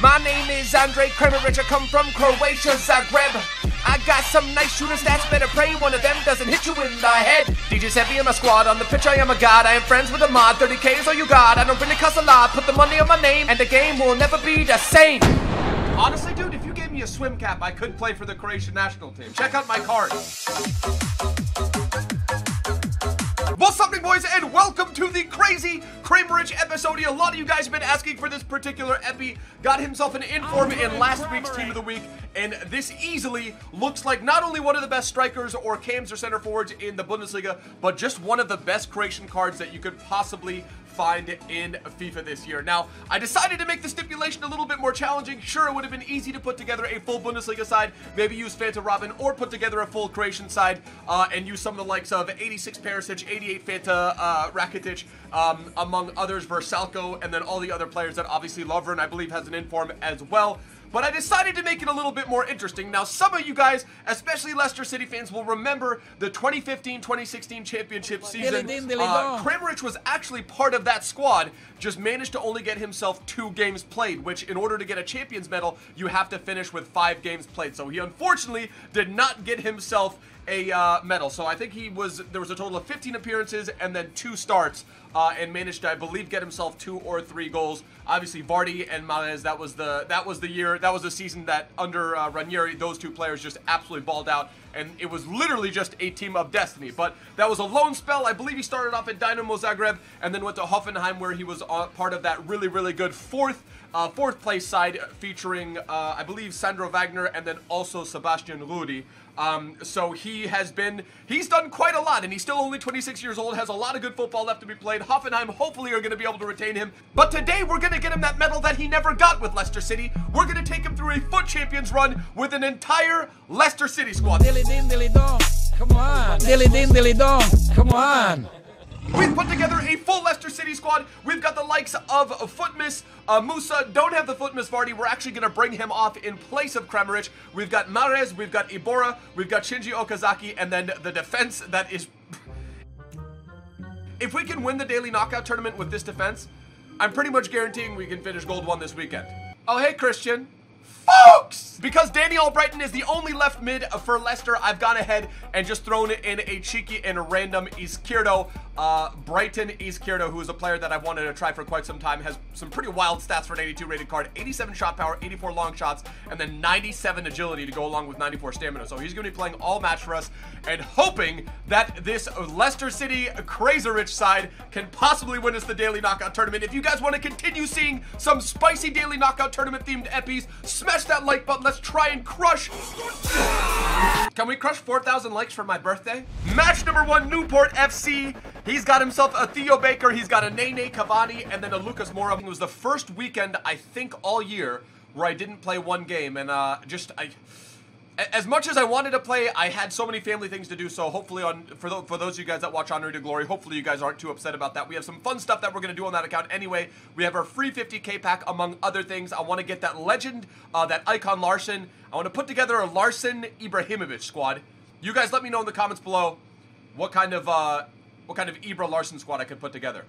My name is Andre Kramaric. I come from Croatia, Zagreb. I got some nice shooting stats. Better pray one of them doesn't hit you in the head. DJ's heavy in my squad. On the pitch, I am a god. I am friends with a mod. 30k is all you got. I don't really cuss a lot. Put the money on my name, and the game will never be the same. Honestly, dude, if you gave me a swim cap, I could play for the Croatian national team. Check out my card. What's up, big boys, and welcome to the crazy Kramaric episode. A lot of you guys have been asking for this particular epi. Got himself an inform in last week's Team of the Week, and this easily looks like not only one of the best strikers or cams or center forwards in the Bundesliga, but just one of the best Croatian cards that you could possibly find in FIFA this year. Now, I decided to make the stipulation a little bit more challenging. Sure, it would have been easy to put together a full Bundesliga side, maybe use Fanta Robben, or put together a full Croatian side uh, and use some of the likes of 86 Perisic, 88 Fanta uh, Rakitic, um, among others, Vrsaljko, and then all the other players that obviously Lovren, I believe, has an inform as well but I decided to make it a little bit more interesting. Now, some of you guys, especially Leicester City fans, will remember the 2015-2016 championship season. Uh, Kramaric was actually part of that squad, just managed to only get himself two games played, which in order to get a Champions medal, you have to finish with five games played. So he unfortunately did not get himself a uh, medal. So I think he was, there was a total of 15 appearances and then two starts uh, and managed to, I believe, get himself two or three goals. Obviously, Vardy and Mahrez, that was the that was the year, that was the season that under uh, Ranieri, those two players just absolutely balled out, and it was literally just a team of destiny. But that was a lone spell. I believe he started off at Dynamo Zagreb and then went to Hoffenheim, where he was uh, part of that really, really good fourth uh, fourth place side featuring, uh, I believe, Sandro Wagner and then also Sebastian Rudy. Um, so he has been, he's done quite a lot, and he's still only 26 years old, has a lot of good football left to be played. Hoffenheim hopefully are going to be able to retain him. But today we're going to get him that medal that he never got with Leicester City. We're going to take him through a FUT Champions run with an entire Leicester City squad. Dilly din dilly dong. Come on. Dilly din dilly dong. Come on. We've put together a full Leicester City squad. We've got the likes of FUTMAS, uh, Musa. Don't have the FUTMAS Vardy. We're actually going to bring him off in place of Kramaric. We've got Mahrez, we've got Iborra, we've got Shinji Okazaki, and then the defense that is... if we can win the daily knockout tournament with this defense, I'm pretty much guaranteeing we can finish gold one this weekend. Oh, hey, Christian folks! Because Danny Albrighton is the only left mid for Leicester, I've gone ahead and just thrown in a cheeky and random Izquierdo. Uh, Brighton Izquierdo, who is a player that I've wanted to try for quite some time, has some pretty wild stats for an 82 rated card. 87 shot power, 84 long shots, and then 97 agility to go along with 94 stamina. So he's going to be playing all match for us and hoping that this Leicester City crazy rich side can possibly win us the Daily Knockout Tournament. If you guys want to continue seeing some spicy Daily Knockout Tournament themed epis, smash that like button. Let's try and crush. Can we crush 4,000 likes for my birthday? Match number one, Newport FC. He's got himself a Theo Baker. He's got a Nene Cavani and then a Lucas Moura. It was the first weekend, I think, all year where I didn't play one game. And uh, just, I as much as I wanted to play, I had so many family things to do. So hopefully, on for, the, for those of you guys that watch Honor to Glory, hopefully you guys aren't too upset about that. We have some fun stuff that we're gonna do on that account anyway. We have our free 50k pack among other things. I want to get that legend, uh, that icon Larsson. I want to put together a Larsson Ibrahimovic squad. You guys, let me know in the comments below what kind of uh, what kind of Ibra Larsson squad I could put together.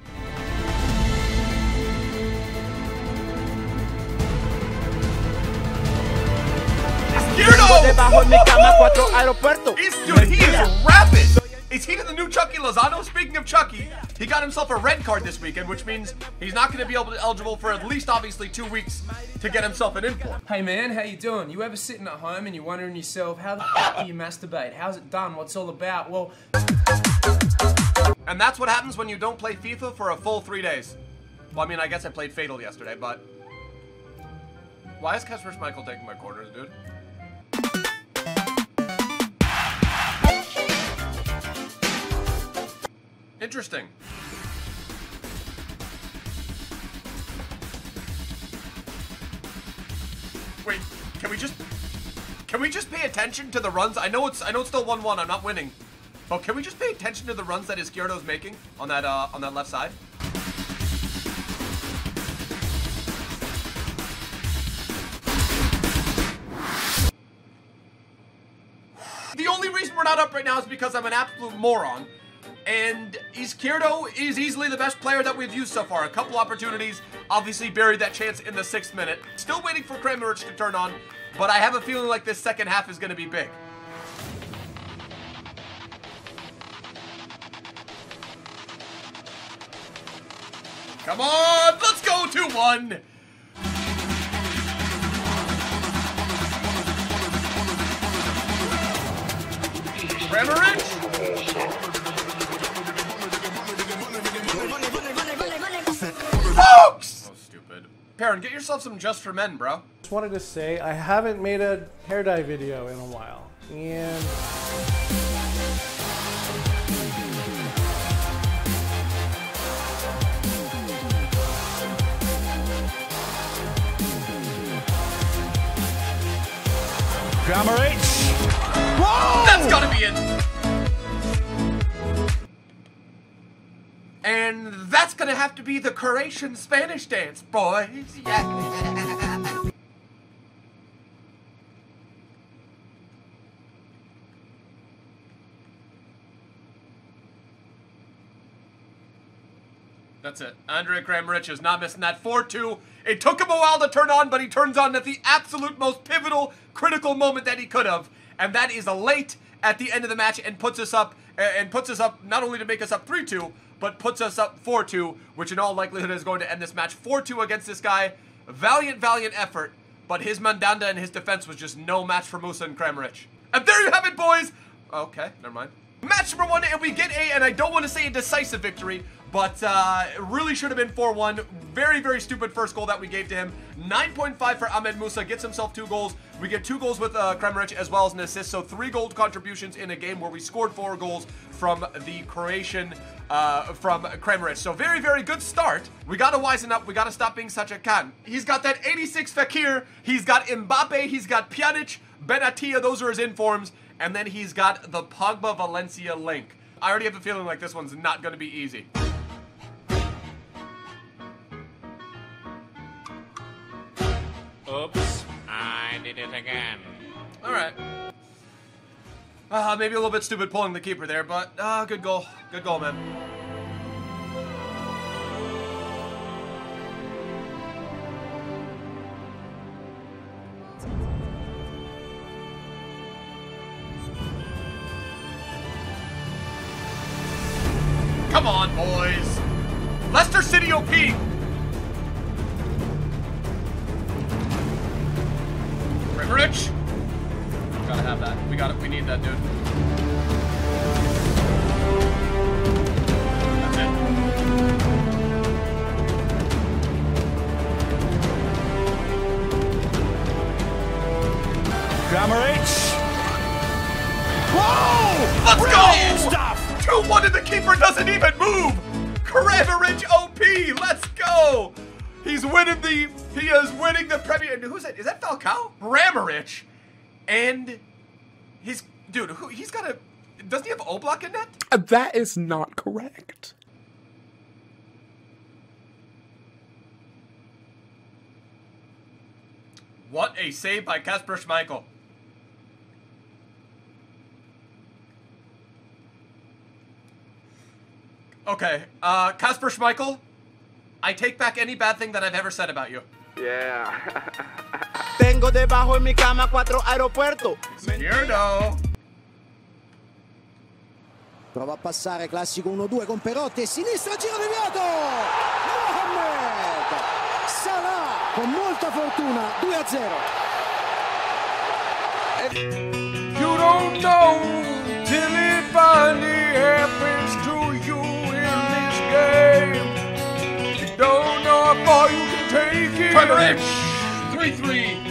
debajo en mi cama cuatro aeropuertos. He's, dude, he is rapid. Is he the new Chucky Lozano? Speaking of Chucky, he got himself a red card this weekend, which means he's not going to be able to eligible for at least obviously two weeks to get himself an inform. Hey man, how you doing? You ever sitting at home and you're wondering yourself, how the f do you masturbate? How's it done? What's all about? Well, and that's what happens when you don't play FIFA for a full three days. Well, I mean, I guess I played Fatal yesterday, but why is Kasper Schmeichel taking my quarters, dude? Interesting. Wait, can we just can we just pay attention to the runs? I know it's I know it's still 1-1, I'm not winning. But can we just pay attention to the runs that Izquierdo's making on that uh on that left side? The only reason we're not up right now is because I'm an absolute moron And Izquierdo is easily the best player that we've used so far. A couple opportunities, obviously buried that chance in the sixth minute. Still waiting for Kramaric to turn on, but I have a feeling like this second half is going to be big. Come on, let's go 2-1. Kramaric. Folks! So stupid. Perrin, get yourself some Just for Men, bro. Just wanted to say I haven't made a hair dye video in a while. And Kramaric. That's gotta be it. And that's gonna have to be the Croatian Spanish dance, boys. Yeah. That's it. Andre Kramaric is not missing that 4-2. It took him a while to turn on, but he turns on at the absolute most pivotal, critical moment that he could have. And that is a late at the end of the match and puts us up and puts us up not only to make us up 3-2, but puts us up 4-2, which in all likelihood is going to end this match 4-2 against this guy. Valiant, valiant effort, but his Mandanda and his defense was just no match for Musa and Kramaric. And there you have it, boys! Okay, never mind. Match number one, and we get a, and I don't want to say a decisive victory, but uh, really should have been 4-1. Very, very stupid first goal that we gave to him. 9.5 for Ahmed Musa, gets himself two goals. We get two goals with uh, as well as an assist, so three goal contributions in a game where we scored four goals from the Croatian, uh, from Kramaric. So very, very good start. We got to wisen up. We got to stop being such a can. He's got that 86 Fekir. He's got Mbappe. He's got Pjanic, Benatia. Those are his informs. And then he's got the Pogba Valencia link. I already have a feeling like this one's not going to be easy. Oops, I did it again. All right. Uh, maybe a little bit stupid pulling the keeper there, but uh, good goal. Good goal, man. Come on, boys. Leicester City OP. Rich. Gotta have that. We got it. We need that, dude. That's it. Kramaric. Whoa! Let's Brilliant go! stuff! 2-1 and the keeper doesn't even move! Kramaric OP! Let's go! He's winning the... He is winning the Premier... Who's that? Is that Falcao? Kramaric. And... He's... Dude, who, he's got a... Doesn't he have Oblak in net? Uh, That is not correct. What a save by Kasper Schmeichel. Okay, uh, Kasper Schmeichel, I take back any bad thing that I've ever said about you. Tengo debajo en mi cama cuatro aeropuertos. Weirdo. Prova a passare, classico 1-2 con Perotti e sinistra, giro deviato! Mohamed! Salah con molta fortuna, 2-0. You don't know till it finally happens Don't know how far you can take it. Trevor Rich, 3 3.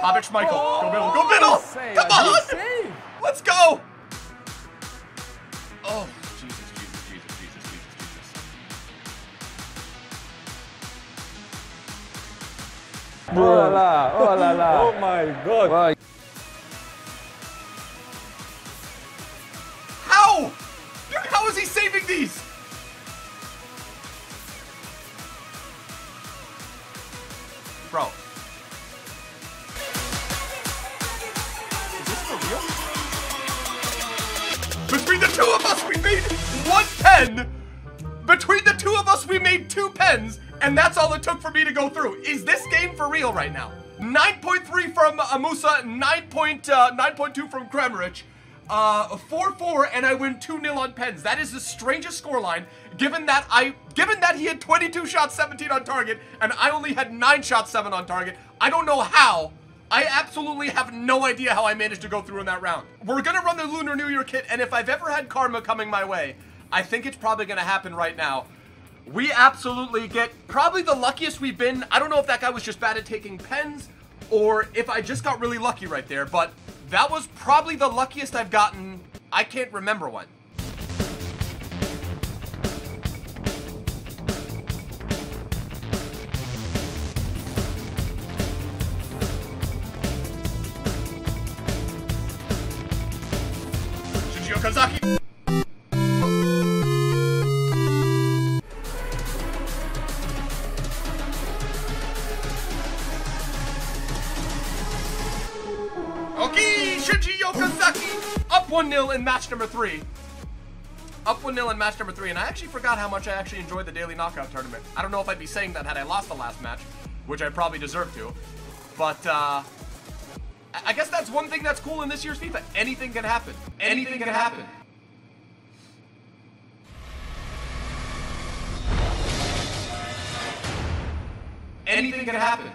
Hobbit Michael, go middle, go middle! Come on! Let's go! Oh, Jesus, Jesus, Jesus, Jesus, Jesus, Jesus. Oh la la, oh la la. Oh my god. How? Bro. Is this for real? Between the two of us, we made one pen. Between the two of us, we made two pens, and that's all it took for me to go through. Is this game for real right now? 9.3 from Amusa, 9. Point, uh, 9.2 from Kramaric, uh, 4-4, and I win 2-0 on pens. That is the strangest scoreline, given that I, given that he had 22 shots, 17 on target, and I only had 9 shots, 7 on target. I don't know how. I absolutely have no idea how I managed to go through in that round. We're gonna run the Lunar New Year kit, and if I've ever had karma coming my way, I think it's probably gonna happen right now. We absolutely get probably the luckiest we've been. I don't know if that guy was just bad at taking pens or if I just got really lucky right there, but that was probably the luckiest I've gotten. I can't remember when. Okay, Shinji Okazaki up 1-0 in match number three. Up 1-0 in match number three, and I actually forgot how much I actually enjoyed the daily knockout tournament. I don't know if I'd be saying that had I lost the last match, which I probably deserve to. But, uh, I guess that's one thing that's cool in this year's FIFA. Anything can happen. Anything can happen. Anything can happen.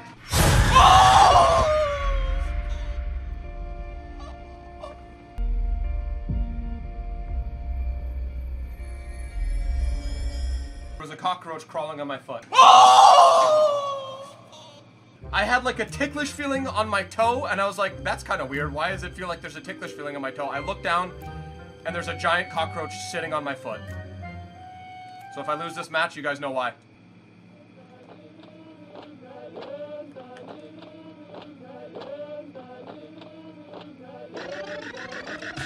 There was a cockroach crawling on my foot. I had like a ticklish feeling on my toe, and I was like, that's kind of weird. Why does it feel like there's a ticklish feeling on my toe? I look down, and there's a giant cockroach sitting on my foot. So if I lose this match, you guys know why.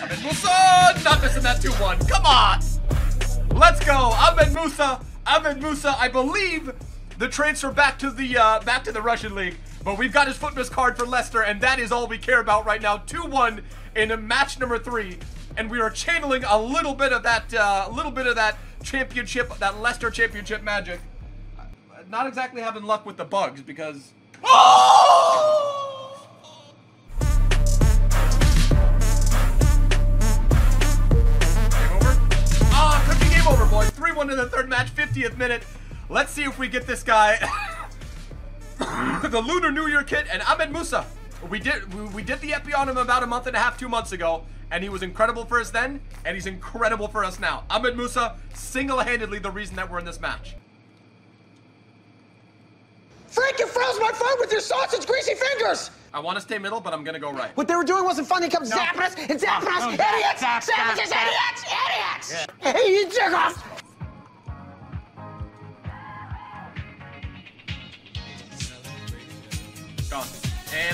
Ahmed Musa! Not missing that 2-1. Come on! Let's go. Ahmed Musa. Ahmed Musa, I believe the transfer back to the uh, back to the Russian league. But we've got his fitness card for Leicester, and that is all we care about right now. 2-1 in match number three. And we are channeling a little bit of that uh, little bit of that championship, that Leicester championship magic. Not exactly having luck with the bugs because game over, boys. 3-1 in the third match, 50th minute. Let's see if we get this guy. the Lunar New Year kit and Ahmed Musa. We did we, we did the epi on him about a month and a half, two months ago, and he was incredible for us then, and he's incredible for us now. Ahmed Musa, single-handedly the reason that we're in this match. Frank, you froze my phone with your sausage greasy fingers! I want to stay middle, but I'm gonna go right. What they were doing wasn't fun. They kept zapping us and zapping us. idiots! Zapping us, idiots! Idiots! Hey, you jerk off!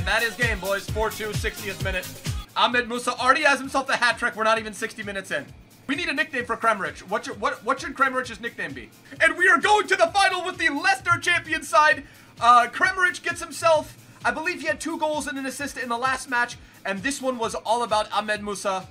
And that is game, boys. 4-2, 60th minute. Ahmed Musa already has himself the hat trick. We're not even 60 minutes in. We need a nickname for Kramaric. What, should- what, what should Kramaric's nickname be? And we are going to the final with the Leicester champion side. Uh, Kramaric gets himself, I believe he had two goals and an assist in the last match. And this one was all about Ahmed Musa.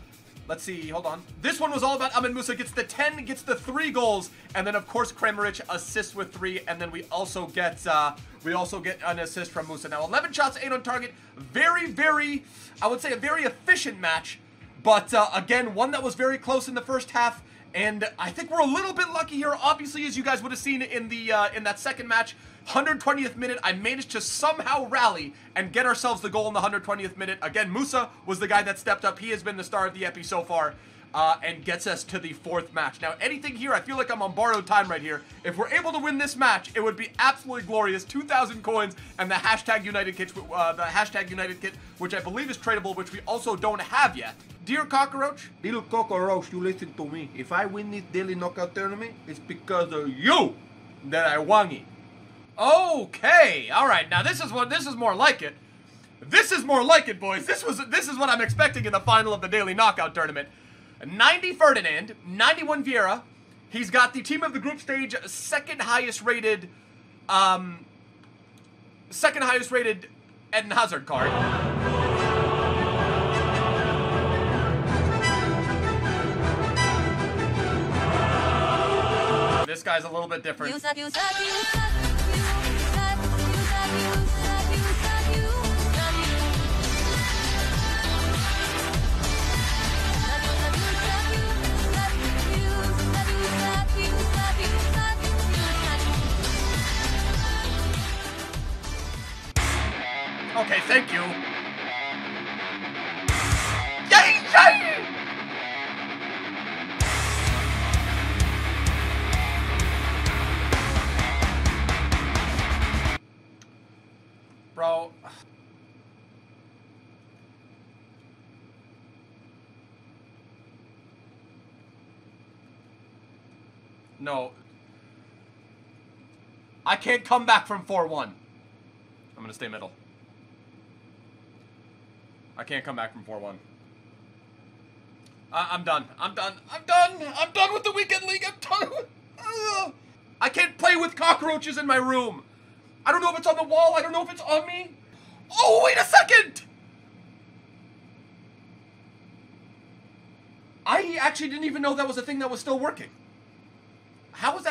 Let's see, hold on. This one was all about Ahmed Musa. Gets the 10, gets the three goals, and then of course Kramaric assists with three, and then we also get uh, we also get an assist from Musa. Now 11 shots, 8 on target. Very, very, I would say a very efficient match, but uh, again, one that was very close in the first half. And I think we're a little bit lucky here. Obviously, as you guys would have seen in the uh, in that second match, 120th minute, I managed to somehow rally and get ourselves the goal in the 120th minute. Again, Musa was the guy that stepped up. He has been the star of the epi so far. Uh, and gets us to the fourth match. Now, anything here, I feel like I'm on borrowed time right here. If we're able to win this match, it would be absolutely glorious. 2,000 coins and the hashtag United kit, uh, the hashtag United kit, which I believe is tradable, which we also don't have yet. Dear Cockroach, Little Cockroach, you listen to me. If I win this daily knockout tournament, it's because of you that I won it. Okay, all right. Now this is what this is more like it. This is more like it, boys. This was this is what I'm expecting in the final of the daily knockout tournament. 90 Ferdinand, 91 Vieira. He's got the team of the group stage second highest rated, um, second highest rated Eden Hazard card. This guy's a little bit different. Okay, thank you. Bro. No. I can't come back from 4-1. I'm gonna stay middle. I can't come back from 4-1. I- I'm done. I'm done. I'm done. I'm done with the weekend league. I'm done. With- Ugh. I can't play with cockroaches in my room. I don't know if it's on the wall. I don't know if it's on me. Oh, wait a second. I actually didn't even know that was a thing that was still working.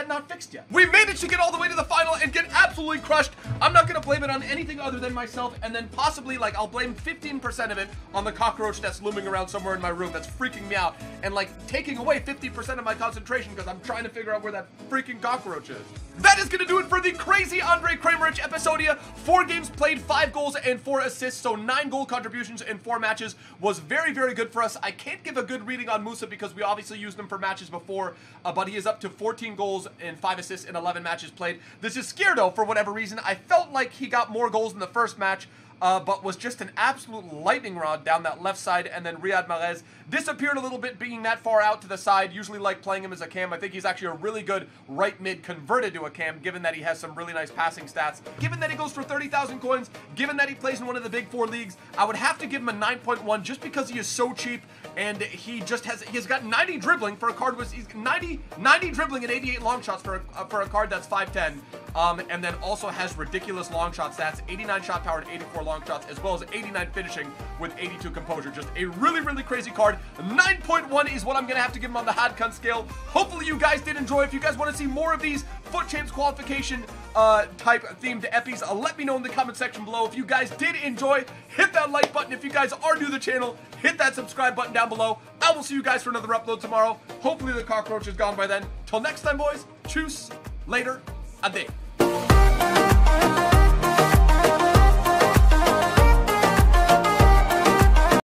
That not fixed yet? We managed to get all the way to the final and get absolutely crushed. I'm not gonna blame it on anything other than myself, and then possibly, like, I'll blame 15% of it on the cockroach that's looming around somewhere in my room that's freaking me out, and like taking away 50% of my concentration because I'm trying to figure out where that freaking cockroach is. That is gonna do it for the crazy Andre Kramaric episodia. Four games played, five goals and four assists, so nine goal contributions in four matches was very, very good for us. I can't give a good reading on Musa because we obviously used him for matches before, uh, but he is up to 14 goals and five assists in 11 matches played. This is Skierdo for whatever reason. I felt like he got more goals in the first match. Uh, but was just an absolute lightning rod down that left side, and then Riyad Mahrez disappeared a little bit, being that far out to the side. Usually like playing him as a cam. I think he's actually a really good right mid converted to a cam, given that he has some really nice passing stats. Given that he goes for 30,000 coins, given that he plays in one of the big four leagues, I would have to give him a 9.1 just because he is so cheap, and he just has he's got 90 dribbling for a card with he's 90 90 dribbling and 88 long shots for a, uh, for a card that's 5'10, um, and then also has ridiculous long shot stats, 89 shot power and 84 long shots, as well as 89 finishing with 82 composure. Just a really, really crazy card. 9.1 is what I'm to have to give him on the Hadkun scale. Hopefully you guys did enjoy. If you guys want to see more of these FUT Champs qualification uh, type themed eppies, uh, let me know in the comment section below. If you guys did enjoy, hit that like button. If you guys are new to the channel, hit that subscribe button down below. I will see you guys for another upload tomorrow. Hopefully the cockroach is gone by then. Till next time, boys. Choose. Later. Ade.